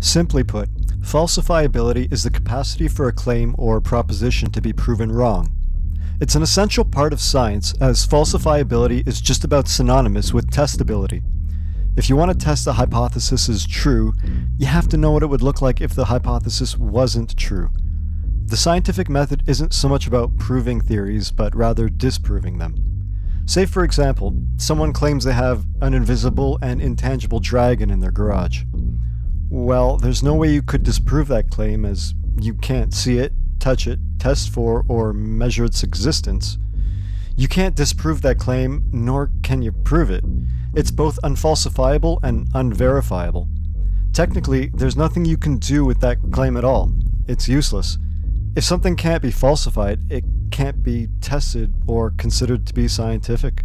Simply put, falsifiability is the capacity for a claim or proposition to be proven wrong. It's an essential part of science, as falsifiability is just about synonymous with testability. If you want to test a hypothesis is true, you have to know what it would look like if the hypothesis wasn't true. The scientific method isn't so much about proving theories, but rather disproving them. Say, for example, someone claims they have an invisible and intangible dragon in their garage. Well, there's no way you could disprove that claim as you can't see it, touch it, test for, or measure its existence. You can't disprove that claim, nor can you prove it. It's both unfalsifiable and unverifiable. Technically, there's nothing you can do with that claim at all. It's useless. If something can't be falsified, it can't be tested or considered to be scientific.